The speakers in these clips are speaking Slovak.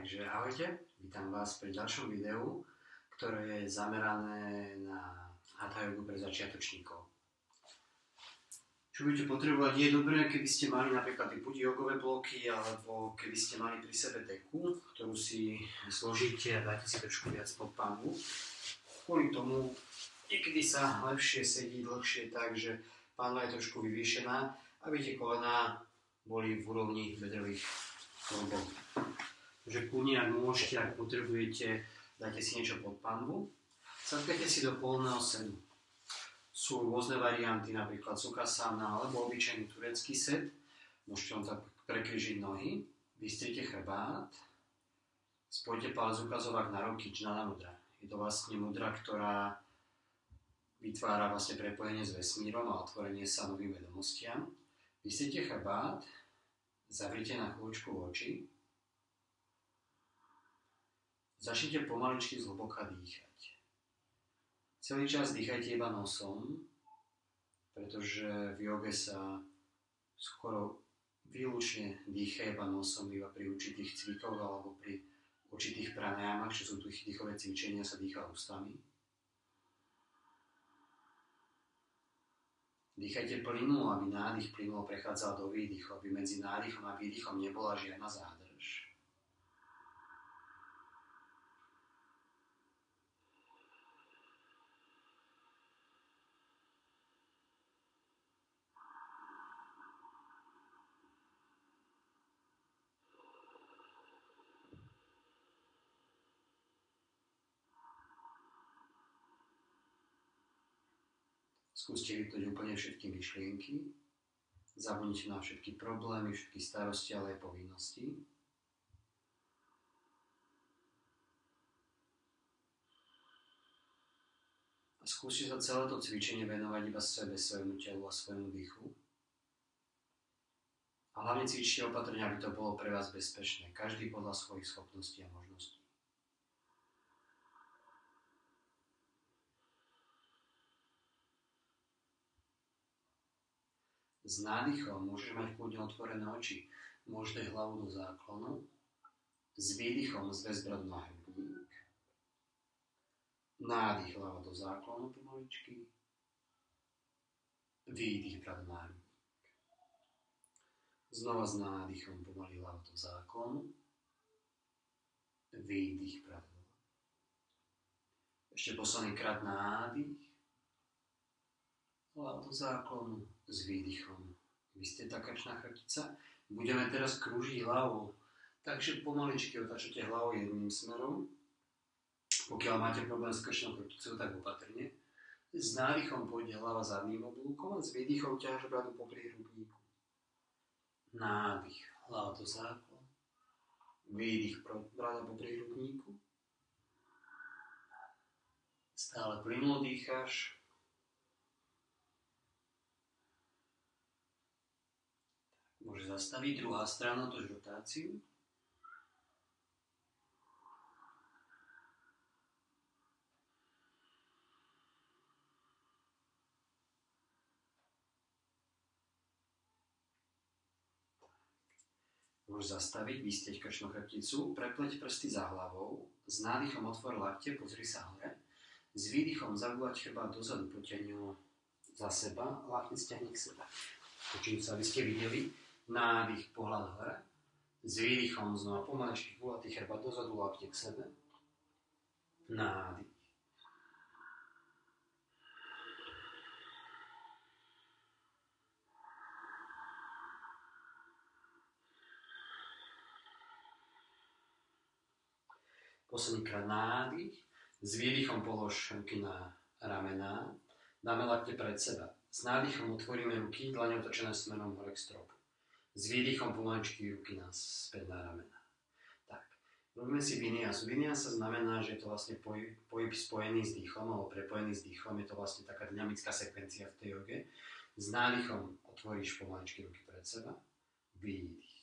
Takže ahojte, vítam vás pri ďalšom videu, ktoré je zamerané na Hatha jogu pre začiatočníkov. Čo budete potrebovať, je dobré, keby ste mali napríklad buď jogové bloky, alebo keby ste mali pri sebe deku, ktorú si zložíte a dáte si trošku viac pod pánu. Kvôli tomu niekedy sa lepšie sedí dlhšie tak, že pána je trošku vyvýšená, aby tie kolená boli v úrovni bedrových klobov. Takže kľudne, ak môžete, ak potrebujete, dajte si niečo pod panvu. Sadkajte si do polného sedu. Sú rôzne varianty, napríklad sukasana alebo obyčajný turecký set. Môžete len tak prekryžiť nohy, vystrite chrbát, spojte palec ukazovák na ruky, na mudra. Je to vlastne mudra, ktorá vytvára vlastne prepojenie s vesmírom a otvorenie sa novým vedomostiam. Vystrite chrbát, zavrite na chvíľučku oči, Začnite pomaličky zhlboka dýchať. Celý čas dýchajte iba nosom, pretože v joge sa skoro výlučne dýcha iba nosom, iba pri určitých cvikoch alebo pri určitých pranájamach, čo sú tu dýchové cvičenia, sa dýcha ústami. Dýchajte plynulo, aby nádych plynulo prechádzal do výdychu, aby medzi nádychom a výdychom nebola žiadna zádrž. Skúste vypnúť úplne všetky myšlienky, zabudnite na všetky problémy, všetky starosti, ale aj povinnosti. A skúste sa celé to cvičenie venovať iba sebe, svojmu telu a svojmu dýchu. A hlavne cvičte opatrne, aby to bolo pre vás bezpečné. Každý podľa svojich schopností a možností. S nádychom môžeš mať kľudne otvorené oči. Môžeš hlavu do záklonu. S výdychom zväz bradu na hrudník. Nádych hlava do záklonu pomaličky. Výdych bradu na hrudník. Znova s nádychom pomaly hlava do záklonu. Výdych bradu. Ešte posledný krát nádych hlava do záklonu s výdychom. Vy ste tá krčná chrbtica. Budeme teraz krúžiť hlavou. Takže pomaličky otačate hlavou jedným smerom. Pokiaľ máte problém s krčnou chrbticou, tak opatrne. S nádychom pôjde hlava zadným oblúkom a s výdychom ťaž bradu po príhrubníku. Nádych, hlava do záklon. Výdych, brada po príhrubníku. Stále plynulo dýcháš, Môže zastaviť druhá strana, to rotáciu. Môžeš zastaviť, vystieť krčnú chrbticu, prepleť prsty za hlavou, s nádychom otvor lakte, pozri sa hore, s výdychom zagúvať chrbát dozadu, potiaň za seba, lakne stiahni k sebe. Počím sa, aby ste videli, nádych, pohľad hore, s výdychom znova pomalečky gulatý chrbát dozadu, lakte k sebe, nádych. Posledný krát nádych, s výdychom polož ruky na ramená, dáme lakte pred seba. S nádychom otvoríme ruky, dlane otočené smerom hore k stropu s výdychom pomaličky ruky nás späť na ramena. Tak, robíme si vinyasa. Vinyasa znamená, že je to vlastne pohyb, pohyb spojený s dýchom, alebo prepojený s dýchom, je to vlastne taká dynamická sekvencia v tej joge. S nádychom otvoríš pomaličky ruky pred seba, výdych.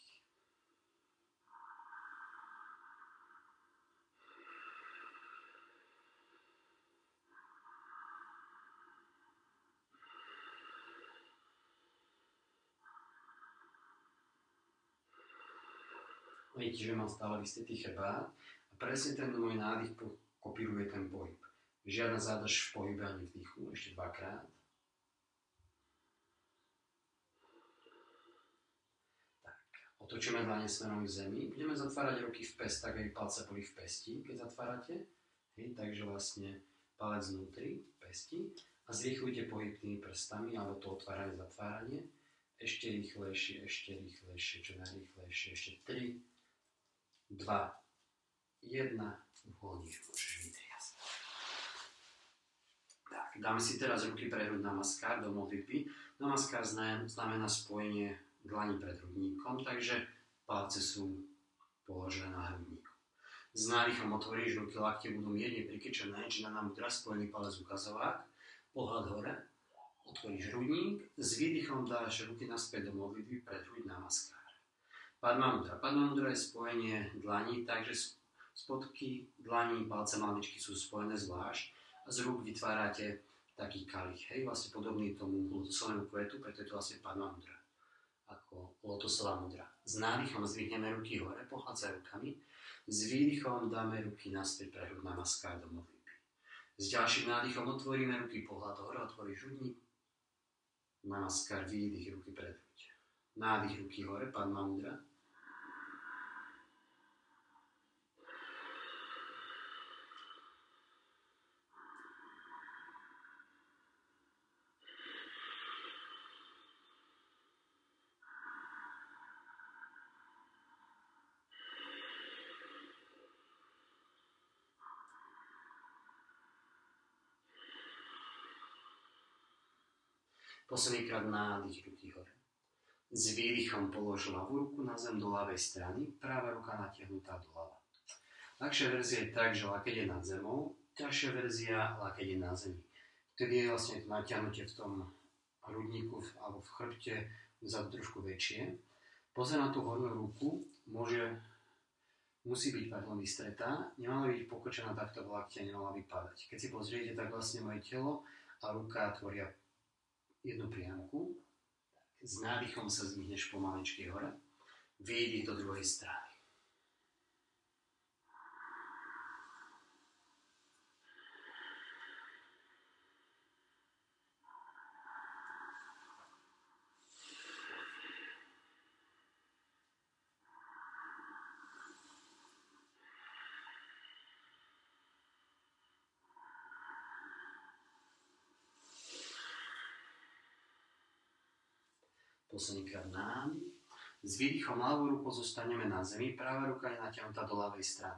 Vidíte, že mám stále vystretý chrbát a presne ten môj nádych kopíruje ten pohyb. Žiadna zádrž v pohybe ani v dýchu, ešte dvakrát. Otočíme dlane smerom k zemi. Budeme zatvárať ruky v pest, tak aby palce boli v pesti, keď zatvárate. Hej, takže vlastne palec vnútri, pesti. A zrýchlujte pohyb tými prstami, alebo to otváranie, zatváranie. Ešte rýchlejšie, ešte rýchlejšie, čo najrýchlejšie. Ešte 3, 2, 1. Uvoľníš, môžeš vytriať. Tak, dáme si teraz ruky pre hrud namaskár do modlitby. Namaskár znamená spojenie dlani pred hrudníkom, takže palce sú položené na hrudníku. S nádychom otvoríš ruky, lakte budú mierne prikyčené, či na nám mudra spojený palec ukazovák, pohľad hore, otvoríš hrudník, s výdychom dáš ruky naspäť do modlitby pred hruď namaskár. Padma mudra. Padma mudra je spojenie dlaní, takže spodky dlaní, palce maličky sú spojené zvlášť z rúk vytvárate taký kalich, hej, vlastne podobný tomu lotosovému kvetu, preto je to vlastne padma mudra, ako lotosová mudra. S nádychom zdvihneme ruky hore, pochádzaj rukami, s výdychom dáme ruky naspäť pre hrud na maskár do modlitby. S ďalším nádychom otvoríme ruky, pohľad hore, otvoríš hrudník, namaskar, výdych, ruky pred hruď. Nádych ruky hore, padma mudra, Posledný krát nádych ruky hore. S výdychom polož ľavú ruku na zem do ľavej strany, práva ruka natiahnutá doľava. Ľahšia verzia je tak, že lakeť je nad zemou, ťažšia verzia lakeť je na zemi. Vtedy je vlastne to natiahnutie v tom hrudníku alebo v chrbte vzadu trošku väčšie. Pozor na tú hornú ruku, môže, musí byť pardon, vystretá, nemala byť pokočená takto v lakte, nemala by padať. Keď si pozriete, tak vlastne moje telo a ruka tvoria jednu priamku, s nádychom sa zvihneš pomaličky hore, výdych do druhej strany. Posledný krát nádych. S výdychom ľavou rukou zostaneme na zemi, práva ruka je natiahnutá do ľavej strany.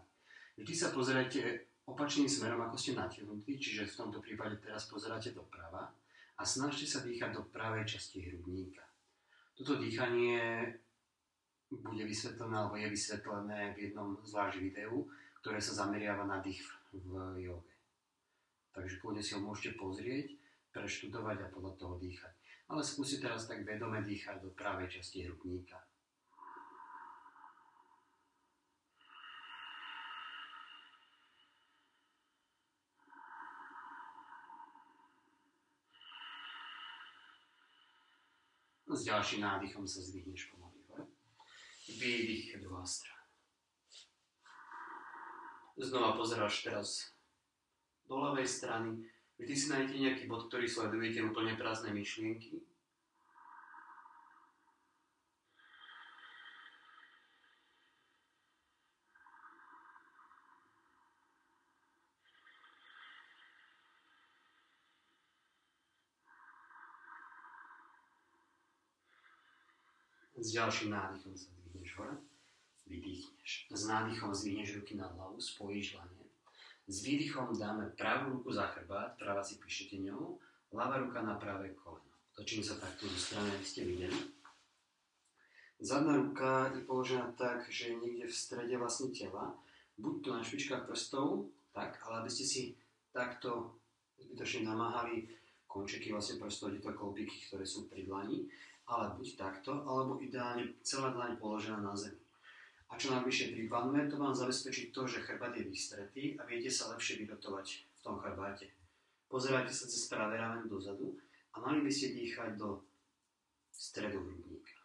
Vždy sa pozerajte opačným smerom, ako ste natiahnutí, čiže v tomto prípade teraz pozeráte doprava a snažte sa dýchať do pravej časti hrudníka. Toto dýchanie bude vysvetlené, alebo je vysvetlené v jednom zvlášť videu, ktoré sa zameriava na dých v joge. Takže kľudne si ho môžete pozrieť, preštudovať a podľa toho dýchať ale skúsi teraz tak vedome dýchať do pravej časti hrudníka. S ďalším nádychom sa zdvihneš pomaly hore. Výdych, druhá strana. Znova pozeráš teraz do ľavej strany, Vždy si nájdete nejaký bod, ktorý sledujete úplne prázdne myšlienky. S ďalším nádychom sa dvihneš hore, vydýchneš. S nádychom zvihneš ruky na hlavu, spojíš lane s výdychom dáme pravú ruku za chrbát, práva si píšete ňou, ľavá ruka na pravé koleno. Točím sa takto zo strany, aby ste videli. Zadná ruka je položená tak, že je niekde v strede vlastne tela, buď tu na špičkách prstov, tak, ale aby ste si takto zbytočne namáhali končeky vlastne prstov, tieto kolbiky, ktoré sú pri dlani, ale buď takto, alebo ideálne celá dlaň položená na zemi. A čo najvyššie pripadne, to vám zabezpečí to, že chrbát je vystretý a viete sa lepšie vyrotovať v tom chrbáte. Pozerajte sa cez pravé rameno dozadu a mali by ste dýchať do stredu hrudníka.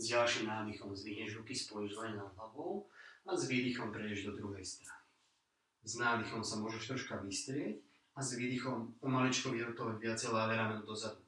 S ďalším nádychom zdvihneš ruky, spojíš len nad hlavou a s výdychom prejdeš do druhej strany. S nádychom sa môžeš troška vystrieť a s výdychom pomaličko vyrotovať viacej ľavé rameno dozadu.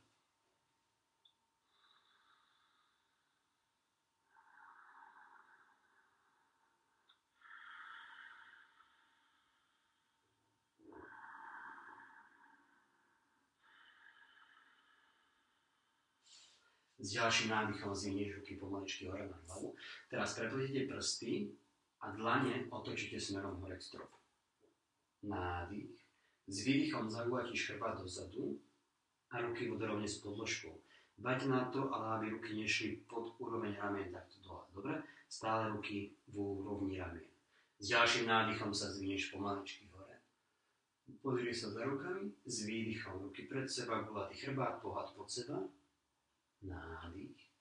S ďalším nádychom zvinieš ruky pomaličky hore na hlavu. Teraz prepletete prsty a dlane otočíte smerom hore k stropu. Nádych. S výdychom zagúvatíš chrbát dozadu a ruky budú rovne s podložkou. Dbajte na to, ale aby ruky nešli pod úroveň ramien takto dole. Dobre? Stále ruky v úrovni ramien. S ďalším nádychom sa zvinieš pomaličky hore. Pozri sa za rukami, s výdychom ruky pred seba, gulatý chrbát, pohľad pod seba nádych.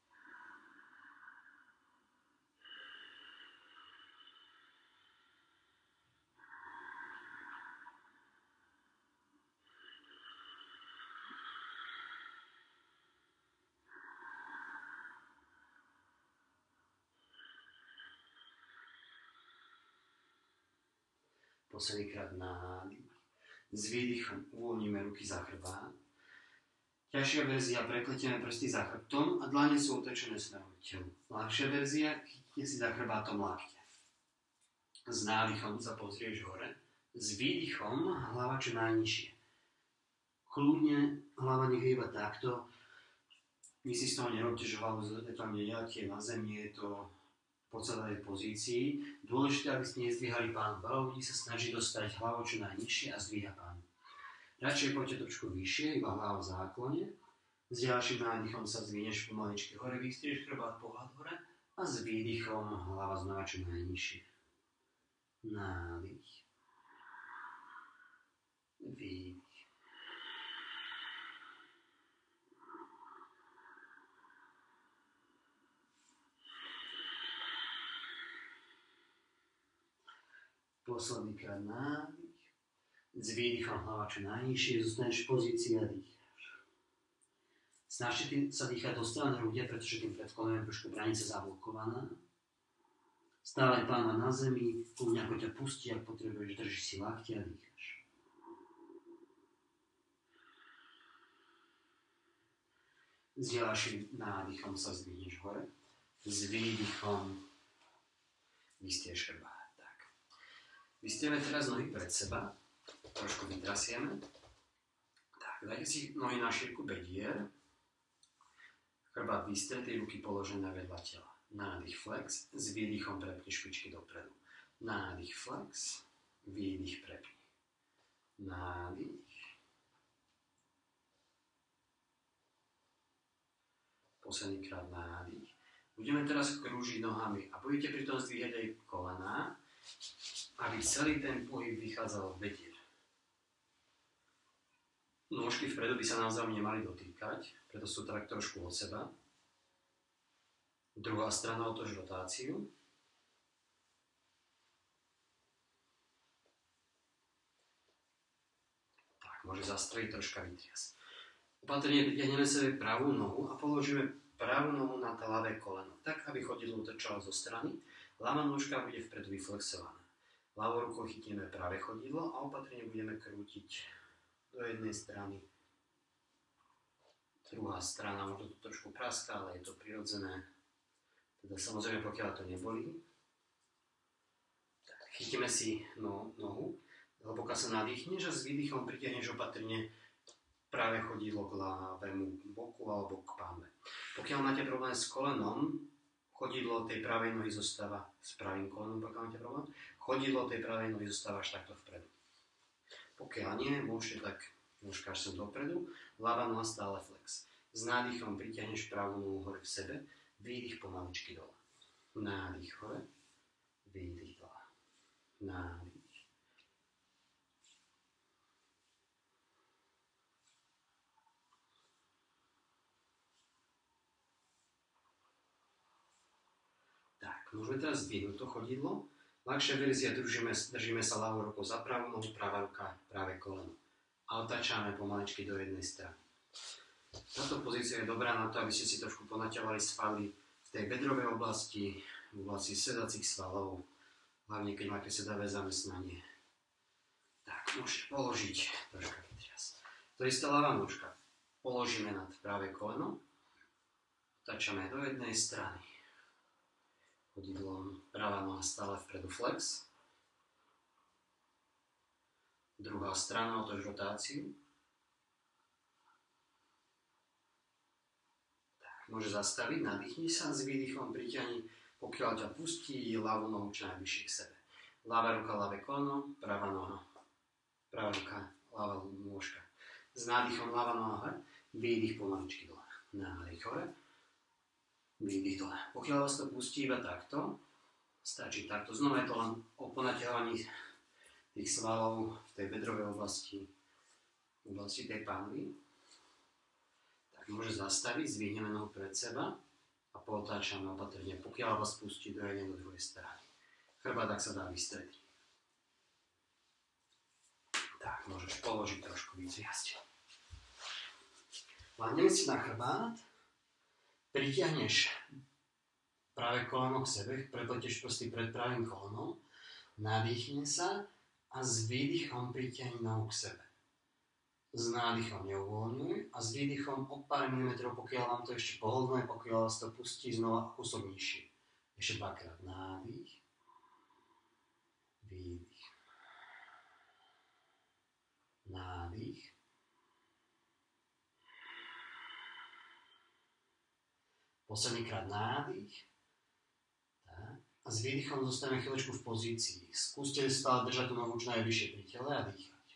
Posledný krát nádych. S výdychom uvoľníme ruky za chrbát. Ťažšia verzia prekletieme prsty za chrbtom a dlane sú otočené smerom k telu. Ľahšia verzia chytne si za chrbátom lakte. S nádychom sa pozrieš hore, s výdychom hlava čo najnižšie. Kľudne hlava nech iba takto. My si z toho nerobte, že hlavu tam nedáte na zemi, je to po celej pozícii. Dôležité, aby ste nezdvíhali pán. Veľa ľudí sa snaží dostať hlavu čo najnižšie a zdvíha pán. Radšej poďte trošku vyššie, iba hlava v záklone. S ďalším nádychom sa zvíneš pomaličky hore, vystrieš chrbát pohľad hore a s výdychom hlava znova čo najnižšie. Nádych. Výdych. Posledný krát nádych s výdychom hlava čo najnižšie, zostaneš v pozícii a dýcháš. Snažte sa dýchať do strany hrudia, pretože tým predkolenom trošku branica zablokovaná. Stále pána na zemi, kľudne ako ťa pustí, ak potrebuješ, držíš si lakti a dýcháš. S ďalším nádychom sa zdvihneš hore. S výdychom vystieš chrbát. Tak. Vystieme teraz nohy pred seba trošku vytrasieme. Tak, dajte si nohy na šírku bedier, chrbát vystretý, ruky položené vedľa tela. Nádych flex, s výdychom prepni špičky dopredu. Nádych flex, výdych prepni. Nádych. Posledný krát nádych. Budeme teraz krúžiť nohami a budete pri tom zdvíhať aj kolená, aby celý ten pohyb vychádzal v bedier. Nôžky vpredu by sa naozaj nemali dotýkať, preto sú tak trošku od seba. Druhá strana otoč rotáciu. Tak, môže zastreliť troška vytrias. Opatrne vytiahneme sebe pravú nohu a položíme pravú nohu na to ľavé koleno, tak aby chodidlo trčalo zo strany. Ľavá nôžka bude vpredu vyflexovaná. Ľavou rukou chytíme práve chodidlo a opatrne budeme krútiť do jednej strany. Druhá strana, možno to trošku praská, ale je to prirodzené. Teda samozrejme, pokiaľ to nebolí. Tak, chytíme si no, nohu, hlboko sa nadýchneš a s výdychom pritiahneš opatrne práve chodidlo k ľavému boku alebo k páme. Pokiaľ máte problém s kolenom, chodidlo tej pravej nohy zostáva s pravým kolenom, pokiaľ máte problém, chodidlo tej pravej nohy zostáva až takto vpredu. Pokiaľ nie, môžete tak až sem dopredu, ľava noha stále flex. S nádychom pritiahneš pravú nohu hore v sebe, výdych pomaličky dole. Nádych hore, výdych dole. Nádych. Tak, môžeme teraz zdvihnúť to chodidlo Ľahšia verzia držíme, držíme sa ľavou rukou za pravú nohu, pravá ruka, práve koleno. A otáčame pomaličky do jednej strany. Táto pozícia je dobrá na to, aby ste si trošku ponaťahovali svaly v tej bedrovej oblasti, v oblasti sedacích svalov, hlavne keď máte sedavé zamestnanie. Tak, môžete položiť troška vytriasť. To isté ľavá nožka. Položíme nad práve koleno, tačame do jednej strany. Chodidlom pravá noha stále vpredu flex. Druhá strana, otoč rotáciu. môže zastaviť, nadýchni sa, s výdychom priťahni, pokiaľ ťa pustí ľavú nohu čo najvyššie k sebe. Ľavá ruka, ľavé koleno, pravá noha. Pravá ruka, ľavá nôžka. S nádychom ľavá noha výdych pomaličky dole. Nádych hore, výdych dole. Pokiaľ vás to pustí iba takto, stačí takto. Znova je to len o ponaťahovaní tých svalov v tej bedrovej oblasti, v oblasti tej pánvy môže zastaviť, zvihneme nohu pred seba a potáčame opatrne, pokiaľ vás pustí do jednej do druhej strany. Chrbát, tak sa dá vystrediť. Tak, môžeš položiť trošku vytriasť. Láhneme si na chrbát, pritiahneš práve koleno k sebe, prepletieš prsty pred pravým kolenom, nadýchne sa a s výdychom pritiahni nohu k sebe. S nádychom neuvoľňuj a s výdychom o pár milimetrov, pokiaľ vám to ešte pohodlné, pokiaľ vás to pustí znova kúsok nižšie. Ešte dvakrát nádych, výdych, nádych, posledný krát nádych, tak. a s výdychom zostaneme chvíľočku v pozícii. Skúste stále držať tú nohu čo najvyššie pri tele a dýchať.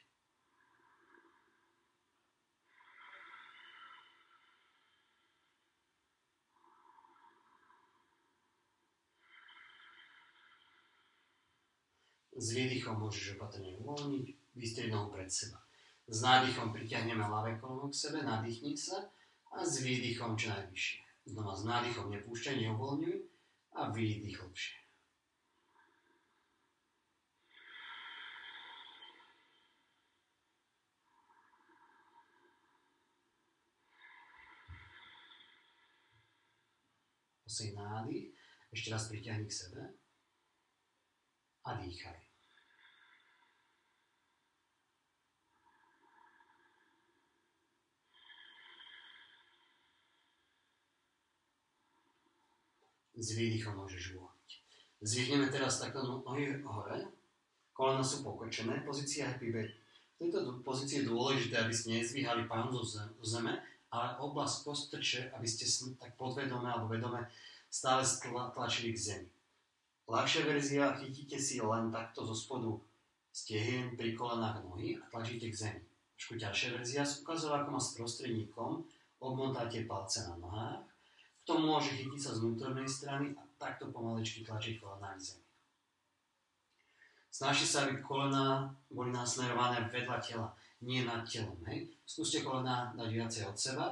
S výdychom môžeš opatrne uvoľniť, vystrieť nohu pred seba. S nádychom pritiahneme ľavé koleno k sebe, nadýchni sa a s výdychom čo najvyššie. Znova s nádychom nepúšťaj, neuvoľňuj a výdych hlbšie. Posej nádych, ešte raz pritiahni k sebe a dýchaj. S výdychom môžeš vôniť. Zvihneme teraz takto nohy hore, kolena sú pokočené, pozícia happy back. V tejto pozícii je dôležité, aby ste nezvíhali pánu zo zeme, ale oblasť postrče, aby ste tak podvedome alebo vedome stále tlačili k zemi. Ľahšia verzia, chytíte si len takto zo spodu stehien pri kolenách nohy a tlačíte k zemi. Trošku ťažšia verzia s ukazovákom a s prostredníkom obmotáte palce na nohách to môže chytiť sa z vnútornej strany a takto pomaličky tlačiť kolena k zemi. Snažte sa, aby kolena boli nasmerované vedľa tela, nie nad telom. Hej? Skúste kolena dať viacej od seba.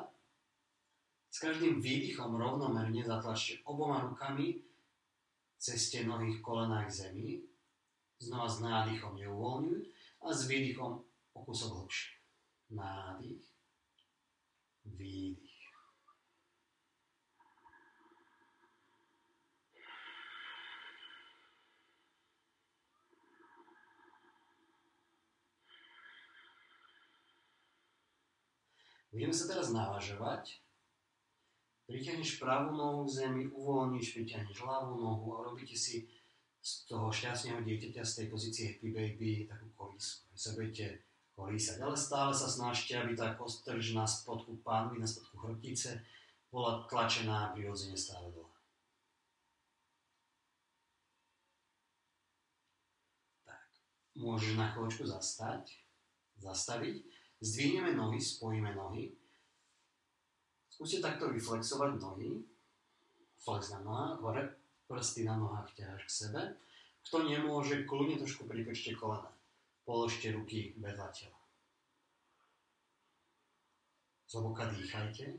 S každým výdychom rovnomerne zatlačte oboma rukami cez tie nohy kolena k zemi. Znova s nádychom neuvoľňuj a s výdychom o kúsok hlbšie. Nádych, výdych. Budeme sa teraz navážovať. Priťahneš pravú nohu k zemi, uvoľníš, priťahneš ľavú nohu a robíte si z toho šťastného dieťaťa z tej pozície happy baby takú kolísku. Vy sa budete kolísať, ale stále sa snažte, aby tá kostrž na spodku pánvy, na spodku chrbtice bola tlačená prirodzene stále dole. Môžeš na chvíľočku zastať, zastaviť Zdvihneme nohy, spojíme nohy. Skúste takto vyflexovať nohy. Flex na nohách, hore, prsty na nohách ťaháš k sebe. Kto nemôže, kľudne trošku pripečte kolena. Položte ruky vedľa tela. Zloboka dýchajte.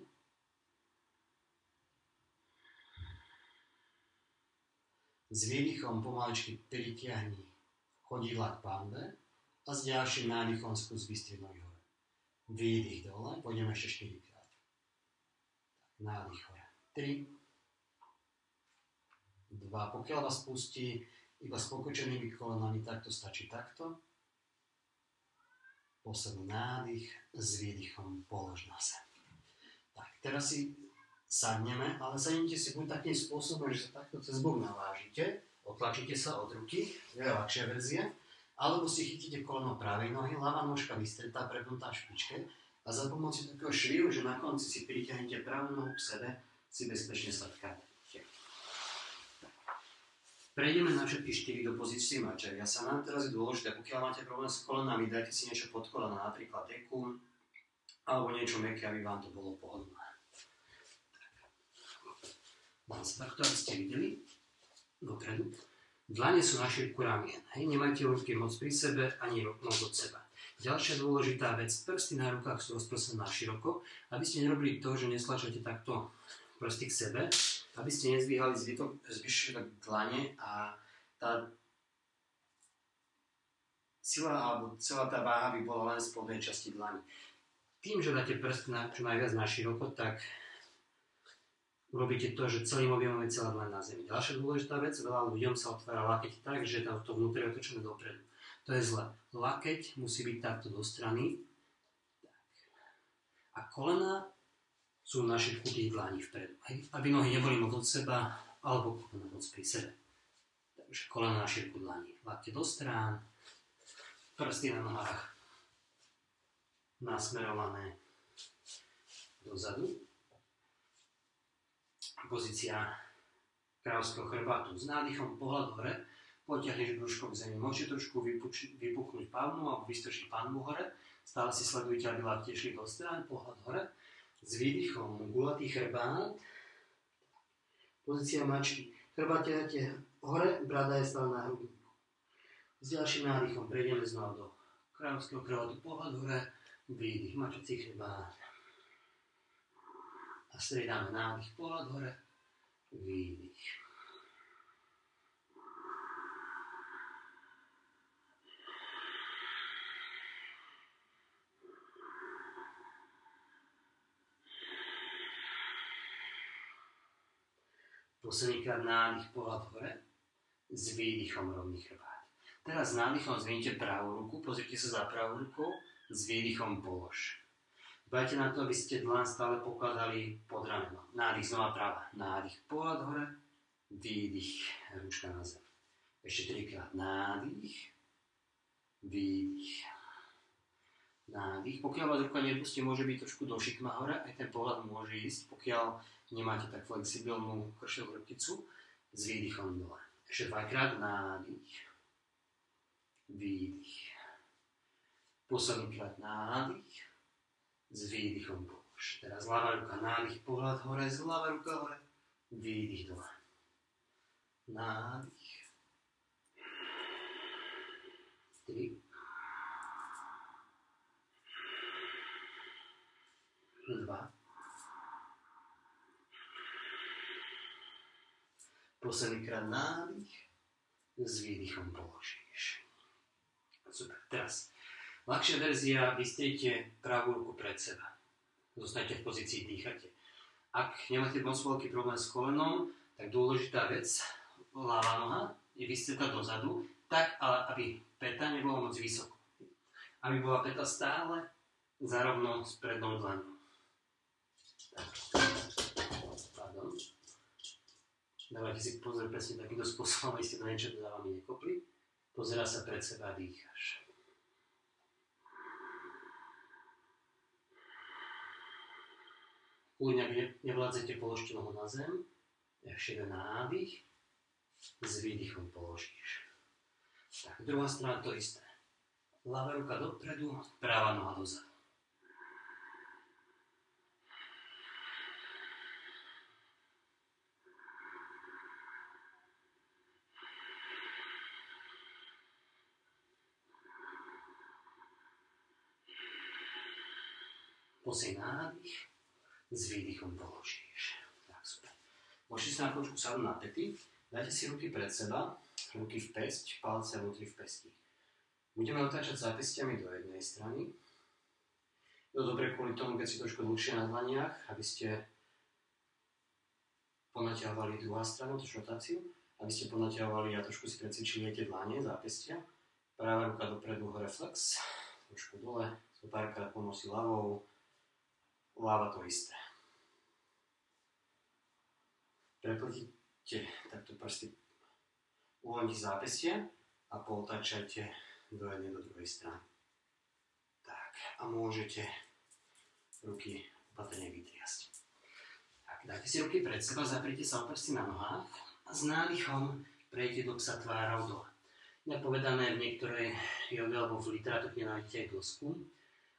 S výdychom pomaličky pritiahni chodidla k pánve a s ďalším nádychom skús vystrieť nohy Výdych dole, pôjdeme ešte 4 krát. Nádych hore. 3, 2. Pokiaľ vás pustí iba s pokočenými kolenami, tak to stačí takto. Posledný nádych, s výdychom polož na zem. Tak, teraz si sadneme, ale sadnite si buď takým spôsobom, že sa takto cez bok navážite, otlačíte sa od ruky, to je ľahšia verzia, alebo si chytíte koleno pravej nohy, ľavá nožka vystretá prednutá v špičke a za pomoci takého švihu, že na konci si pritiahnete pravú nohu k sebe, si bezpečne sadkáte. Prejdeme na všetky 4 do pozície mačer. Ja sa nám teraz je dôležité, pokiaľ máte problém s kolenami, dajte si niečo pod kolena, napríklad deku, alebo niečo meké, aby vám to bolo pohodlné. Mám takto, aby ste videli dopredu. Dlane sú na šírku ramien. Hej, nemajte ruky moc pri sebe, ani moc od seba. Ďalšia dôležitá vec, prsty na rukách sú rozprostrené na široko, aby ste nerobili to, že neslačate takto prsty k sebe, aby ste nezvíhali zvyšok dlane a tá sila alebo celá tá váha by bola len z spodnej časti dlani. Tým, že dáte prsty na, čo najviac na široko, tak urobíte to, že celým objemom je celá dlaň na zemi. Ďalšia dôležitá vec, veľa ľuďom sa otvára lakeť tak, že tam to vnútri je otočené dopredu. To je zle. Lakeť musí byť takto do strany. A kolena sú na šipku tých vpredu. Hej? Aby nohy neboli moc od seba, alebo kolena moc pri sebe. Takže kolena na šírku dlaní. Lakte do strán, prsty na nohách nasmerované dozadu pozícia kráľovského chrbátu. S nádychom pohľad hore, potiahneš brúško k zemi. Môžete trošku vypuč- vypuknúť pánvu alebo vystrčiť pánvu hore. Stále si sledujte, aby lakte šli do strán, pohľad hore. S výdychom gulatý chrbát. Pozícia mačky. Chrbát ťahate hore, brada je stále na hrudníku. S ďalším nádychom prejdeme znova do kráľovského chrbátu, pohľad hore, výdych, mačací chrbát a striedáme nádych, pohľad hore, výdych. Poslednýkrát nádych, pohľad hore, s výdychom rovný chrbát. Teraz s nádychom zvinite pravú ruku, pozrite sa za pravú ruku, s výdychom polož. Dbajte na to, aby ste dlan stále pokladali pod rameno. Nádych znova práva. Nádych pohľad hore, výdych, ručka na zem. Ešte trikrát nádych, výdych, nádych. Pokiaľ vás ruka nepustí, môže byť trošku do šikma hore, aj ten pohľad môže ísť, pokiaľ nemáte tak flexibilnú kršovú chrbticu, s výdychom dole. Ešte dvakrát nádych, výdych. Posledný krát nádych, s výdychom polož. Teraz ľavá ruka, nádych, pohľad hore, ľavá ruka hore, výdych dole. Nádych. Tri. Dva. Posledný krát nádych, s výdychom položíš. Super. Teraz Ľahšia verzia, vystriete pravú ruku pred seba. Zostanete v pozícii, dýchate. Ak nemáte moc veľký problém s kolenom, tak dôležitá vec, ľavá noha je vystretá dozadu, tak ale aby peta nebola moc vysoko. Aby bola peta stále zarovno s prednou. Pardon. Dávajte si pozor presne takýmto spôsobom, aby ste to niečo za vami nekopli. Pozera sa pred seba a dýchaš. Kľudne, ak nevládzete, položte nohu na zem. Ešte jeden nádych. S výdychom položíš. Tak, druhá strana to isté. Ľavá ruka dopredu, práva noha dozadu. Posej nádych s výdychom položíš. Tak, super. Môžete sa na chvíľučku sadnúť na pety, dajte si ruky pred seba, ruky v pesť, palce vnútri v pesti. Budeme otáčať zápestiami do jednej strany. Je to dobre kvôli tomu, keď si trošku dlhšie na dlaniach, aby ste ponatiahovali druhá stranu, tú rotáciu. aby ste ponatiahovali a trošku si precvičili aj tie dlane, zápestia. Práva ruka dopredu, hore flex, trošku dole, so párkrát ponosí ľavou, ľava to isté. Prepletíte takto prsty, uvoľnite zápestie a potáčajte do jednej do druhej strany. Tak, a môžete ruky opatrne vytriasť. Tak, dáte si ruky pred seba, zaprite sa o prsty na nohách a s nádychom prejdete do psa tvárou dole. Jak povedané v niektorej joge alebo v literatúre nájdete aj dosku,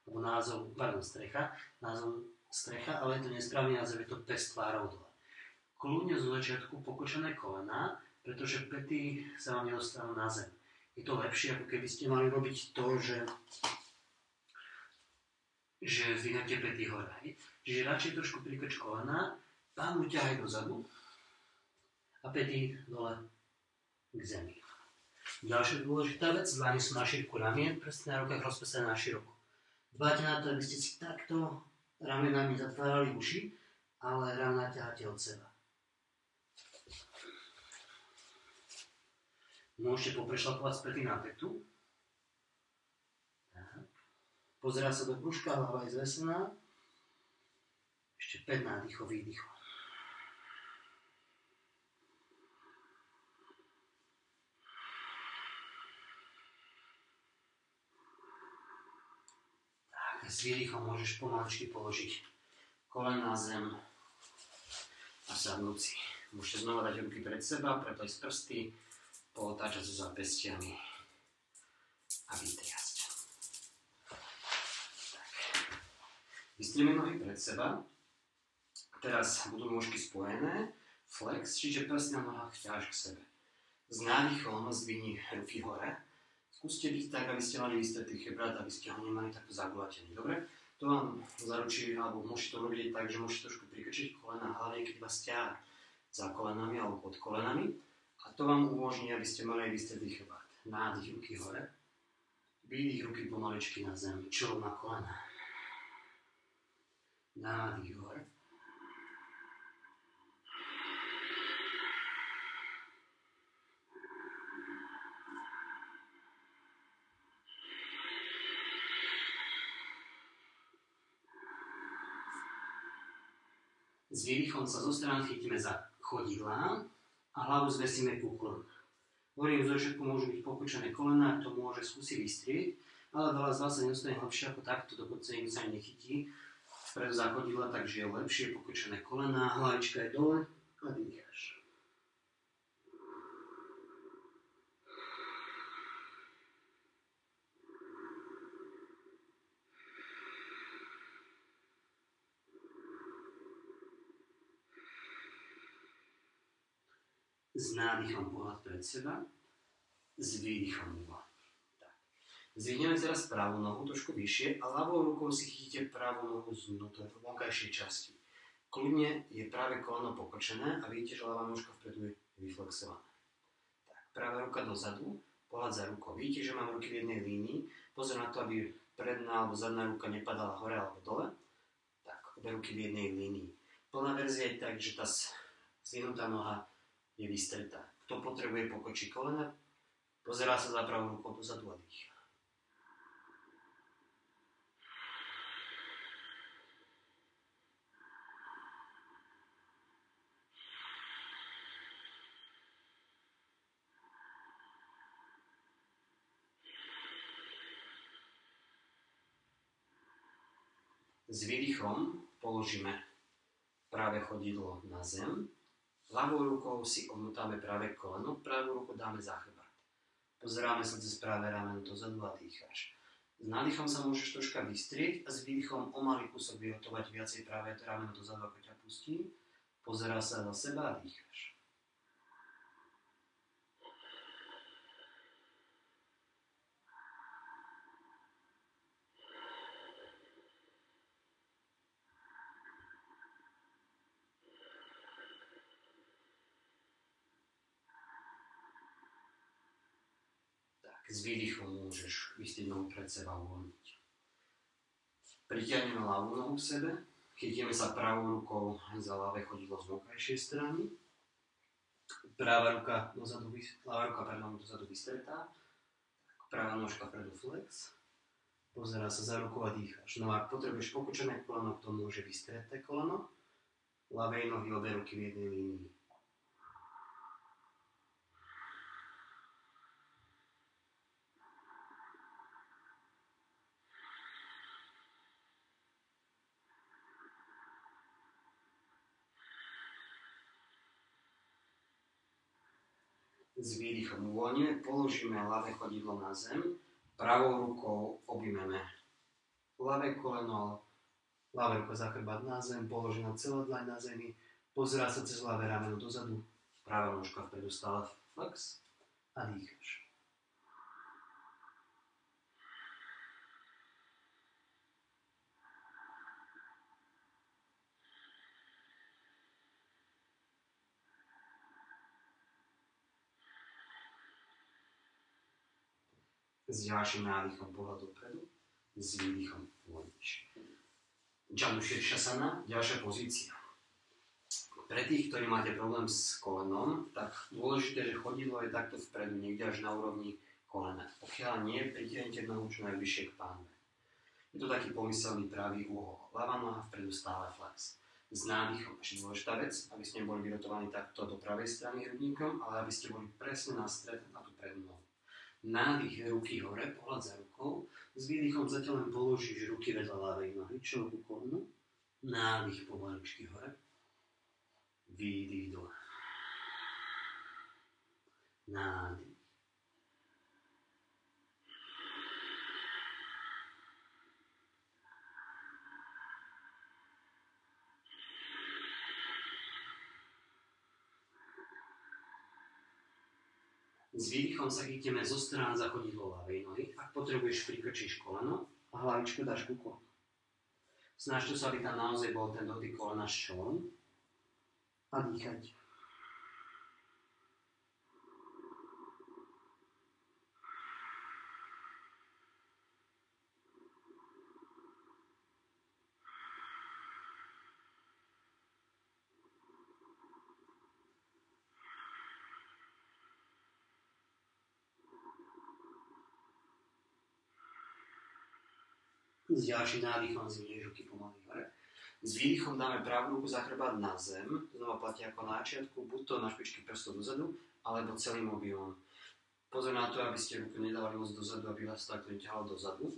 alebo názov, pardon, strecha, názov strecha, ale je to nesprávny názov, je to pes tvárou dole. Kľudne zo začiatku pokočené kolena, pretože pety sa vám nedostanú na zem. Je to lepšie, ako keby ste mali robiť to, že že zdvíhate pety hore. Čiže radšej trošku prikoč kolena, pánu ťahaj dozadu a pety dole k zemi. Ďalšia dôležitá vec, dlani sú na šírku ramien, prsty na rukách rozpesené na široko. Dbajte na to, aby ste si takto ramenami zatvárali uši, ale ramena ťaháte od seba. Môžete poprešlapovať späty na petu. Pozerá sa do brúška, hlava je zvesená. Ešte 5 nádychov, výdychov. Tak, s výdychom môžeš pomaličky položiť kolen na zem a sadnúť si. Môžete znova dať ruky pred seba, preplesť prsty, pootáčať so zápestiami a vytriať. Vystrieme nohy pred seba. Teraz budú nôžky spojené. Flex, čiže prsty na nohách ťaž k sebe. S nádychom zdvihni ruky hore. Skúste byť tak, aby ste mali vystretý chrbát, aby ste ho nemali takto zagulatený. Dobre? To vám zaručí, alebo môžete to robiť tak, že môžete trošku prikrčiť kolena, hlavne keď vás ťahá za kolenami alebo pod kolenami. A to vám umožní, aby ste mali aj vystretý chrbát. Nádych ruky hore. Výdych ruky pomaličky na zem, čelom na kolena nádych hore. Výdychom sa zo strany chytíme za chodidlá a hlavu zvesíme ku Hovorím, zo všetku môžu byť pokočené kolena, to môže skúsiť vystrieť, ale veľa z vás sa nedostane hlbšie ako takto, dokonca im sa nechytí vpredu zachodila, takže je lepšie pokočené kolena, hlavička je dole a dýcháš. S nádychom pohľad pred seba, s výdychom von. Zvihneme teraz pravú nohu trošku vyššie a ľavou rukou si chytíte pravú nohu z vonkajšej časti. Kľudne je práve koleno pokočené a vidíte, že ľavá nožka vpredu je vyflexovaná. Tak, práva ruka dozadu, pohľad za rukou. Vidíte, že mám ruky v jednej línii. Pozor na to, aby predná alebo zadná ruka nepadala hore alebo dole. Tak, obe ruky v jednej línii. Plná verzia je tak, že tá zvihnutá noha je vystretá. Kto potrebuje pokočiť kolena, pozerá sa za pravou rukou dozadu a dýcha. S výdychom položíme práve chodidlo na zem, ľavou rukou si obmutáme práve koleno, pravú ruku dáme za chrbát. Pozeráme sa cez práve rameno dozadu a dýcháš. S nádychom sa môžeš troška vystrieť a s výdychom o malý kúsok vyhotovať viacej práve rameno dozadu, ako ťa pustí. Pozerá sa za seba a dýcháš. s výdychom môžeš vystieť nohu pred seba uvoľniť. Pritiahneme ľavú nohu k sebe, chytíme sa pravou rukou za ľavé chodidlo z vonkajšej strany Práva ruka dozadu, ľavá ruka pardon, dozadu vystretá. Pravá nožka predu flex. Pozerá sa za ruku a dýcháš. No ak potrebuješ pokučené koleno, to môže vystreté koleno. Ľavej nohy obe ruky v jednej línii. S výdychom uvoľníme, položíme ľavé chodidlo na zem, pravou rukou objmeme ľavé koleno, ľavé ruko za na zem, položená celá dlaň na zemi, pozerá sa cez ľavé rameno dozadu, pravá nožka vpredu stále flex a dýcháš. S ďalším nádychom pohľad dopredu, s výdychom uvoľníš. Janu Shirshasana, ďalšia pozícia. Pre tých, ktorí máte problém s kolenom, tak dôležité, že chodidlo je takto vpredu, niekde až na úrovni kolena. Pokiaľ nie, pritiahnite nohu čo najvyššie k pánve. Je to taký pomyselný pravý uhol. Ľavá noha vpredu stále flex. S nádychom, ešte dôležitá vec, aby ste neboli vyrotovaní takto do pravej strany hrudníkom, ale aby ste boli presne na stred na tú prednú nohu. Nádych ruky hore, pohľad za rukou. S výdychom zatiaľ len položíš ruky vedľa ľavej nohy, čo ku kolenu. Nádych pomaličky hore. Výdych dole. Nádych. S výdychom sa chytíme zo strán za chodidlo ľavej nohy. Ak potrebuješ, prikrčíš koleno a hlavičku dáš ku kolenu. Snažte sa, aby tam naozaj bol ten dotyk kolena s čelom a dýchať. S ďalším nádychom zvinieš ruky pomaly hore. S výdychom dáme pravú ruku za chrbát na zem. Znova platí ako na začiatku, buď to na špičky prstov dozadu, alebo celým objemom. Pozor na to, aby ste ruku nedávali moc dozadu, aby vás takto neťahalo dozadu.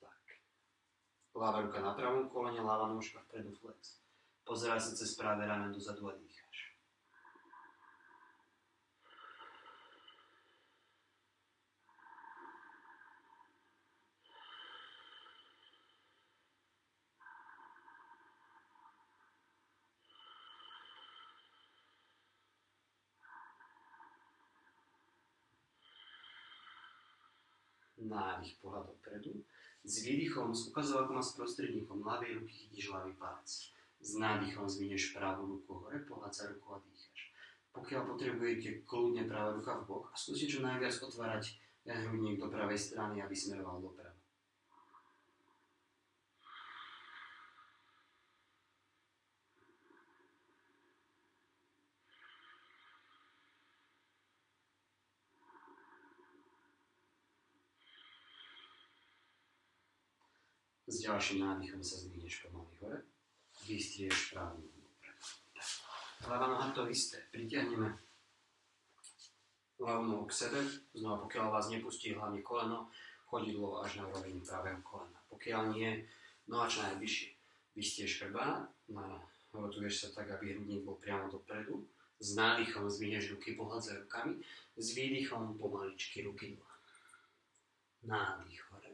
Tak. Láva ruka na pravom kolene, ľava nôžka vpredu flex. Pozerá sa cez práve ráno dozadu a dýcháš. Nádych, pohľad dopredu. S výdychom, s ukazovakom a s prostredníkom ľavej ruky chytíš ľavý palec. S nádychom zvinieš pravú ruku hore, pohľad za ruku a dýchaš. Pokiaľ potrebujete kľudne práva ruka v bok a skúste čo najviac otvárať hrudník do pravej strany, aby smeroval doprava. S ďalším nádychom sa zdvihneš pomaly hore. Vystrieš pravú nohu. Ľavá noha to isté. Pritiahneme ľavú k sebe. Znova, pokiaľ vás nepustí hlavne koleno, chodidlo až na úroveň pravého kolena. Pokiaľ nie, noha čo najvyššie. Vystieš chrbát, rotuješ sa tak, aby hrudník bol priamo dopredu. S nádychom zvineš ruky, pohľad za rukami. S výdychom pomaličky ruky dole. Nádych hore.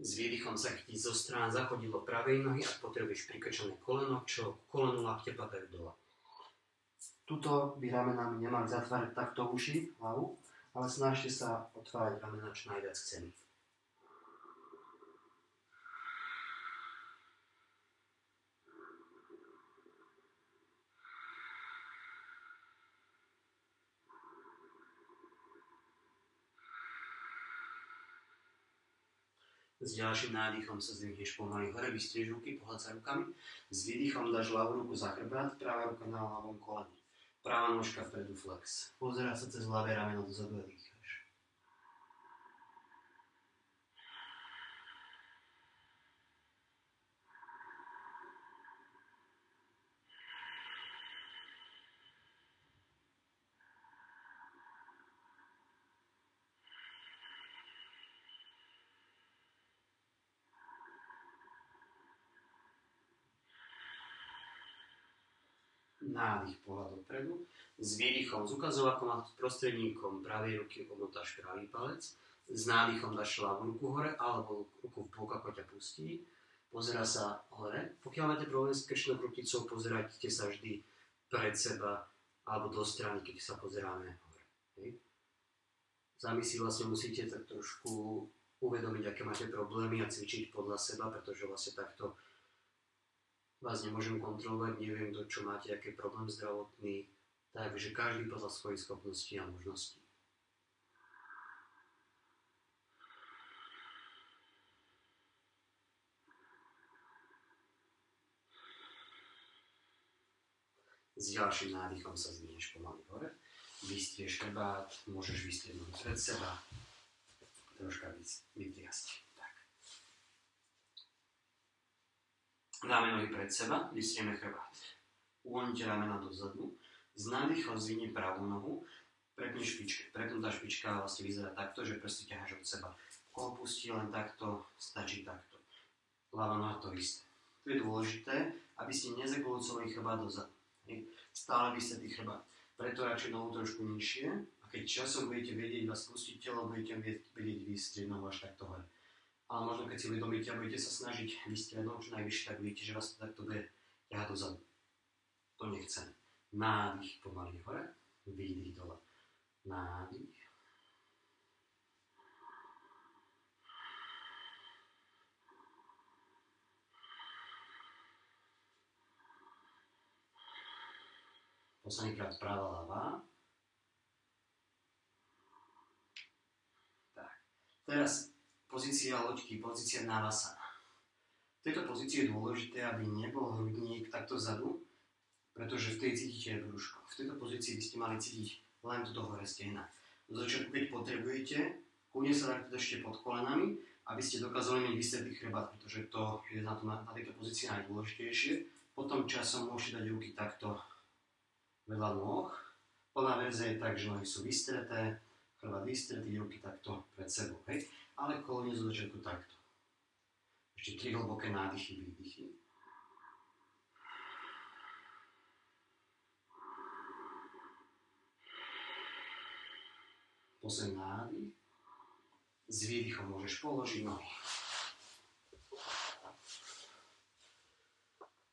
S výdychom sa chytí zo strán za chodidlo pravej nohy, ak potrebuješ prikrčené koleno, čo ku kolenu lakte padajú dole. Tuto by ramenami nemali zatvárať takto uši, hlavu, ale snažte sa otvárať ramena čo najviac k S ďalším nádychom sa zdvihneš pomaly hore, vystrieš ruky, pohľad sa rukami. S výdychom dáš ľavú ruku za chrbát, pravá ruka na ľavom kolene. Pravá nožka vpredu flex. Pozerá sa cez ľavé rameno dozadu a. nádych pohľad dopredu, s výdychom, s ukazovakom a prostredníkom pravej ruky omotáš pravý palec, s nádychom dáš ľavú ruku hore alebo ruku v bok, ako ťa pustí, pozera sa hore. Pokiaľ máte problém s krčnou krupnicou, pozerajte sa vždy pred seba alebo do strany, keď sa pozeráme hore. Hej. Sami si vlastne musíte tak trošku uvedomiť, aké máte problémy a cvičiť podľa seba, pretože vlastne takto vás nemôžem kontrolovať, neviem, do čo máte, aký problém zdravotný, takže každý podľa svojich schopností a možností. S ďalším nádychom sa zvinieš pomaly hore, vystieš chrbát, môžeš vystieť pred seba, troška vytriasť. Dáme nohy pred seba, vystrieme chrbát. Uvoľnite ramena dozadu. S nádychom zvini pravú nohu, prepni špičke. Prepnutá špička vlastne vyzerá takto, že prsty ťaháš od seba. Koho len takto, stačí takto. Lava noha to isté. Tu je dôležité, aby ste nezakolcovali chrbát dozadu. Stále vysvetý chrbát. Preto radšej nohu trošku nižšie a keď časom budete vedieť vás pustiť telo, budete vedieť vystrieť nohu až takto hore ale možno keď si uvedomíte a budete sa snažiť vystrieť nohu čo najvyššie, tak vidíte, že vás to takto bude ťahať dozadu. To nechcem. Nádych pomaly hore, výdych dole. Nádych. Posledný krát práva, ľavá. Tak. Teraz pozícia loďky, pozícia navasana. V tejto pozícii je dôležité, aby nebol hrudník takto vzadu, pretože v tej cítite brúško. V tejto pozícii by ste mali cítiť len toto hore stehna. Do začiatku, keď potrebujete, kľudne sa dajte ešte pod kolenami, aby ste dokázali mať vystretý chrbát, pretože to je na, to, na, tejto pozícii najdôležitejšie. Potom časom môžete dať ruky takto vedľa nôh. Plná verzia je tak, že nohy sú vystreté, chrbát vystretý, ruky takto pred sebou. Hej ale kolene zo začiatku takto. Ešte tri hlboké nádychy, výdychy. Posledný nádych. S výdychom môžeš položiť nohy.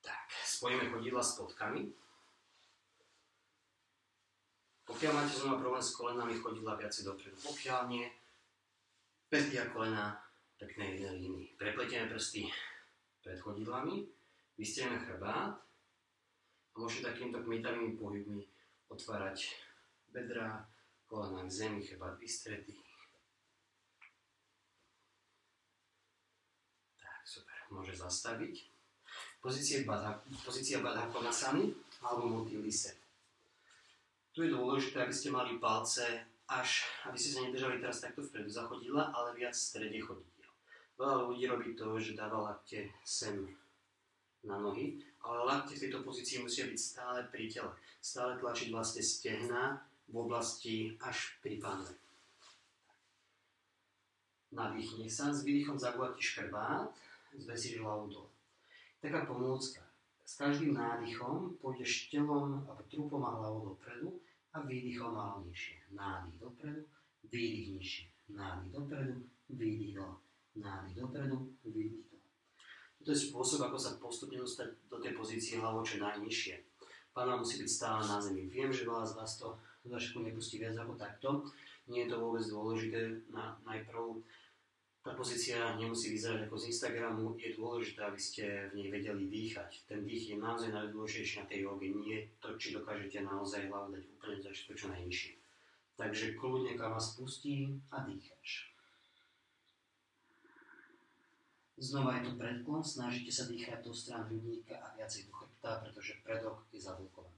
Tak, spojíme chodidla s podkami. Pokiaľ máte znova problém s kolenami, chodidla viacej dopredu. Pokiaľ nie, Pety a kolena peknej jednej línii. Prepletieme prsty pred chodidlami, vystrieme chrbát a môžete takýmto kmitavými pohybmi otvárať bedra, kolena k zemi, chrbát vystretý. Tak, super. Môže zastaviť. Pozície badha, pozícia badha konasany alebo motility set. Tu je dôležité, aby ste mali palce až aby ste sa nedržali teraz takto vpredu za chodidla, ale viac v strede chodidiel. Veľa ľudí robí to, že dáva lakte sem na nohy, ale lakte v tejto pozícii musia byť stále pri tele. Stále tlačiť vlastne stehna v oblasti až pri pánve. Nadýchne sa, s výdychom zagulatíš chrbát, zvesíš hlavu dole. Taká pomôcka. S každým nádychom pôjdeš telom trupom a hlavou dopredu a výdychom mal nižšie. Nádych dopredu, výdych nižšie. Nádych dopredu, výdych dole. Nádych dopredu, výdych dole. Toto je spôsob, ako sa postupne dostať do tej pozície hlavou čo najnižšie. Pána musí byť stále na zemi. Viem, že veľa z vás to zašku nepustí viac ako takto. Nie je to vôbec dôležité. Na, najprv tá pozícia nemusí vyzerať ako z Instagramu, je dôležité, aby ste v nej vedeli dýchať. Ten dých je naozaj najdôležitejší na tej joge, nie to, či dokážete naozaj hlavu dať úplne za to čo najnižšie. Takže kľudne kam vás pustí a dýcháš. Znova je to predklon, snažíte sa dýchať do stran hrudníka a viacej do chrbta, pretože predok je zablokovaný.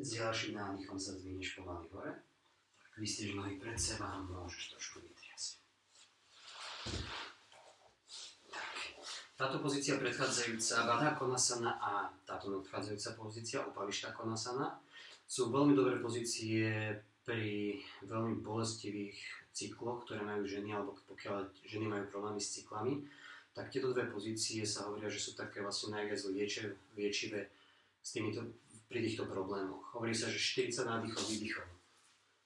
S ďalším nádychom sa zdvihneš pomaly hore. Tak vystrieš nohy pred seba a môžeš trošku vytriasť. Tak. Táto pozícia predchádzajúca Baddha Konasana a táto nadchádzajúca pozícia Upavishta Konasana sú veľmi dobré pozície pri veľmi bolestivých cykloch, ktoré majú ženy, alebo pokiaľ ženy majú problémy s cyklami, tak tieto dve pozície sa hovoria, že sú také vlastne najviac liečivé s týmito pri týchto problémoch. Hovorí sa, že 40 nádychov, výdychov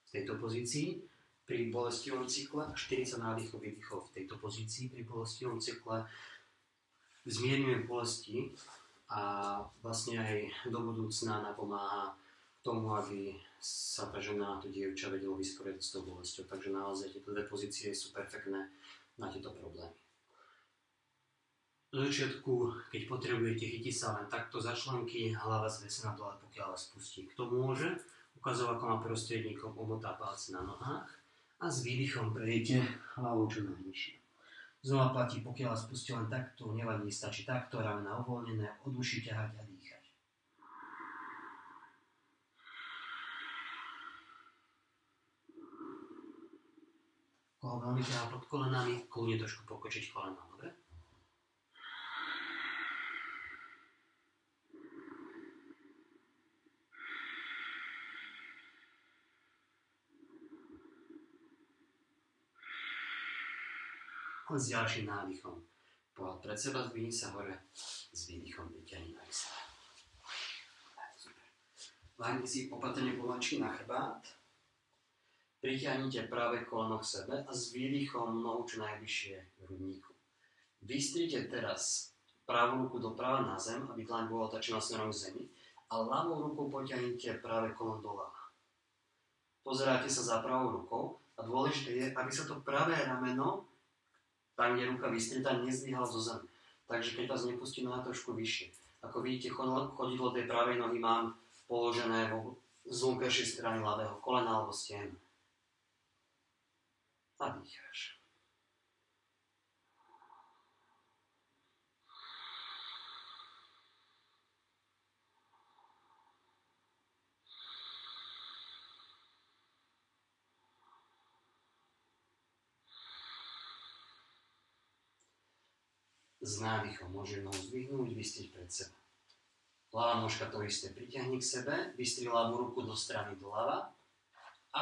v tejto pozícii pri bolestivom cykle a 40 nádychov, výdychov v tejto pozícii pri bolestivom cykle zmierňuje bolesti a vlastne aj do budúcna napomáha tomu, aby sa tá žena, to dievča vedelo vysporiadať s tou bolesťou. Takže naozaj tieto dve pozície sú perfektné na tieto problémy do začiatku, keď potrebujete chytiť sa len takto za členky, hlava zvesená dole, pokiaľ vás pustí. Kto môže, ukazovakom a prostredníkom omotá palce na nohách a s výdychom prejdete hlavou čo najnižšie. Znova platí, pokiaľ vás pustí len takto, nevadí, stačí takto, ramena uvoľnené, od uši ťahať a dýchať. Koho veľmi ťahá pod kolenami, kľudne trošku pokočiť kolena, dobre? Len s ďalším nádychom. Pohľad pred seba, zdvihni sa hore, s výdychom vyťahni na sa. Láhni si opatrne povačky na chrbát, pritiahnite práve koleno k sebe a s výdychom nohu čo najvyššie k hrudníku. Vystrite teraz pravú ruku doprava na zem, aby dlaň bola otačená smerom k zemi a ľavou rukou potiahnite práve koleno doľava. Pozeráte sa za pravou rukou a dôležité je, aby sa to pravé rameno tam, kde ruka vystretá, nezdvíhala zo zemi. Takže keď vás nepustí noha trošku vyššie. Ako vidíte, chodidlo tej pravej nohy mám položené vo zlúkejšej strany ľavého kolena alebo stien. A dýcháš. S nádychom môže nohu zdvihnúť, vystriť pred seba. Ľavá nožka to isté pritiahni k sebe, vystri ľavú ruku do strany doľava a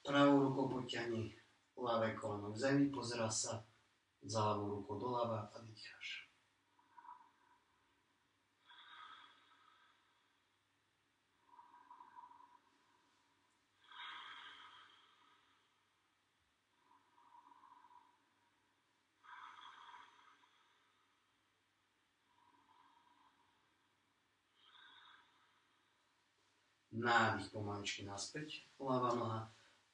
pravou rukou potiahni ľavé koleno k zemi, pozera sa za ľavou rukou doľava a dýcháš. Nádych pomaličky naspäť, ľavá noha.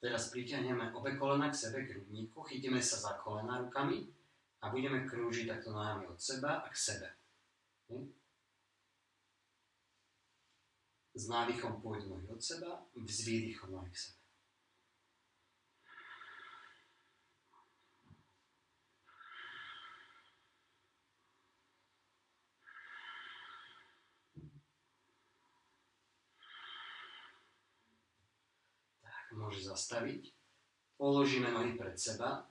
Teraz pritiahneme obe kolena k sebe, k hrudníku, chytíme sa za kolena rukami a budeme krúžiť takto nohami od seba a k sebe. S nádychom pôjdu nohy od seba, s výdychom nohy k sebe. Môže zastaviť. Položíme nohy pred seba.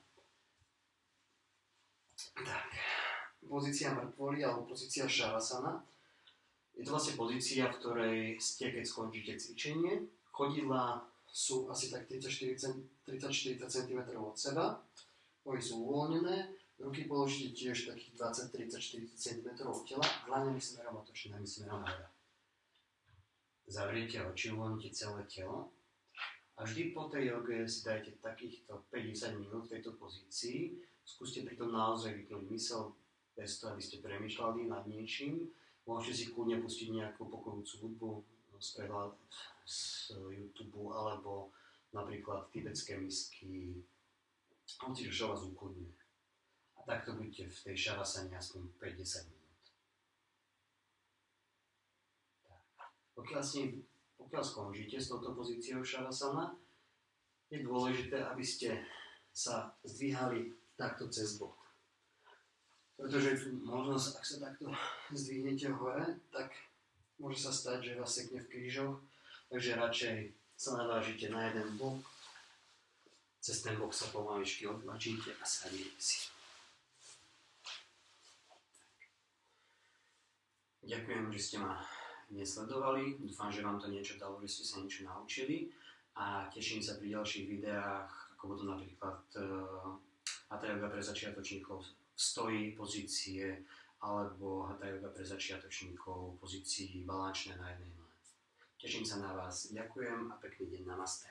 Tak, pozícia mŕtvoly alebo pozícia šavasana. Je to vlastne pozícia, v ktorej ste, keď skončíte cvičenie. Chodidla sú asi tak 30-40 cm od seba. Nohy sú uvoľnené. Ruky položíte tiež takých 20-30-40 cm od tela. Dlaňami smerom otočenými smerom hore. Zavriete oči, uvoľnite celé telo. A vždy po tej joge si dajte takýchto 50 minút v tejto pozícii. Skúste pritom naozaj vypnúť mysel bez toho, aby ste premýšľali nad niečím. Môžete si kľudne pustiť nejakú pokojúcu hudbu z, prehľad, z YouTube alebo napríklad tibetské misky hoci čo vás ukludňuje. A takto buďte v tej šavasane aspoň 5-10 minút. Pokiaľ, si, pokiaľ skončíte s touto pozíciou šavasana, je dôležité, aby ste sa zdvíhali takto cez bok. Pretože tu možnosť, ak sa takto zdvihnete hore, tak môže sa stať, že vás sekne v krížoch, takže radšej sa navážite na jeden bok, cez ten bok sa pomaličky odvačíte a sadíte si. Ďakujem, že ste ma nesledovali. Dúfam, že vám to niečo dalo, že ste sa niečo naučili a teším sa pri ďalších videách, ako budú napríklad uh, Hatha yoga pre začiatočníkov v stoji pozície alebo Hatha yoga pre začiatočníkov pozícii balančné na jednej nohe. Teším sa na vás, ďakujem a pekný deň, namaste.